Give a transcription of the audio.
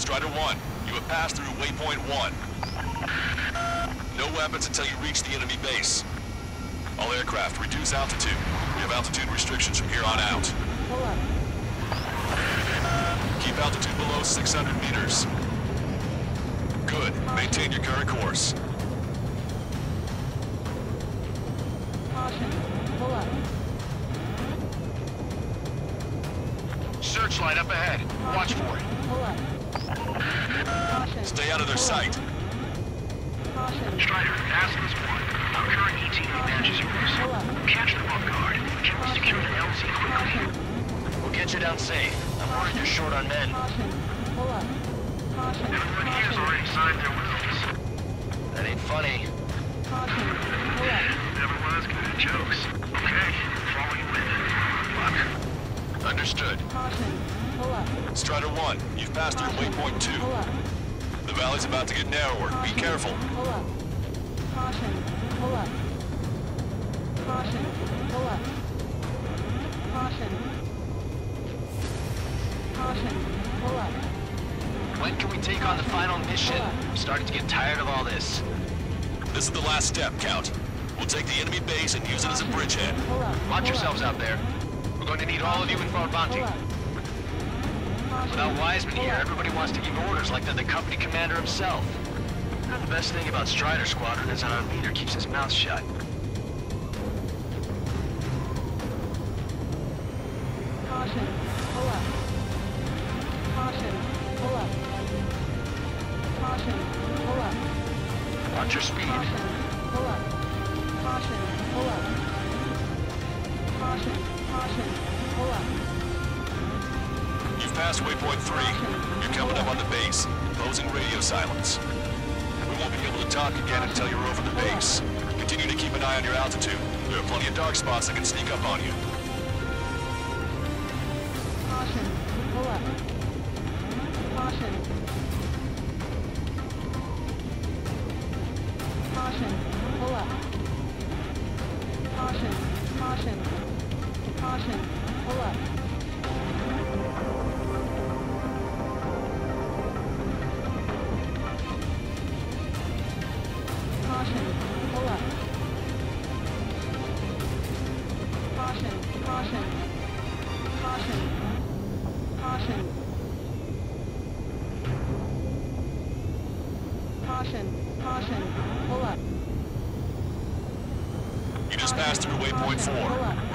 Strider 1, you have passed through waypoint 1. No weapons until you reach the enemy base. All aircraft, reduce altitude. We have altitude restrictions from here on out. Keep altitude below 600 meters. Good. Maintain your current course. Searchlight up ahead. Watch for it. Pull up. Caution. Stay out of their sight. Strider, Aslan's one. Our current ETA matches yours. Catch them off guard. Can we secure the LZ quickly? We'll get you down safe. I'm worried you're short on men. Caution. Pull up. Caution. Everyone here's already signed their wills. That ain't funny. Never was good at jokes. Okay, follow you in. Fuck. Understood. Caution. Pull up. Strider 1, you've passed through waypoint 2. Pull up. The valley's about to get narrower. Be careful. Pull up. Caution. Pull up. Caution. Pull up. Caution. Caution. Pull up. When can we take on the final mission? I'm starting to get tired of all this. This is the last step, Count. We'll take the enemy base and use it as a bridgehead. Watch yourselves out there. We're going to need all of you in Fort Pull Bonte. up. Caution. Without Wiseman here, everybody wants to give orders like they're the company commander himself. And the best thing about Strider Squadron is that our leader keeps his mouth shut. Caution. Pull up. Caution. Pull up. Caution. Pull up. Watch your speed. Caution. Pull up. Caution. Pull up. Caution. Caution. Pull up. You've passed waypoint 3. You're coming up on the base, imposing radio silence. We won't be able to talk again until you're over the base. Continue to keep an eye on your altitude. There are plenty of dark spots that can sneak up on you. Caution. Pull up. Caution. Caution. Pull up. Caution. Caution. Caution. Pull up. Caution. Caution. Caution. Caution. Caution. Caution. Caution. Pull up. You just passed through waypoint 4. Pull up.